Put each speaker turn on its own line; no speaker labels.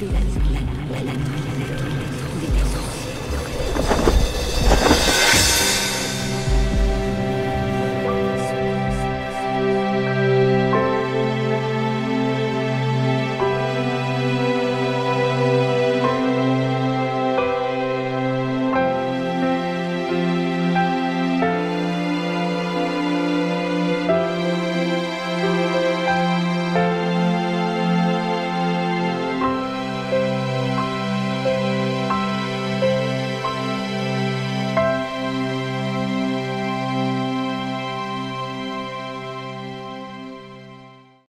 tidak lagi.